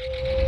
you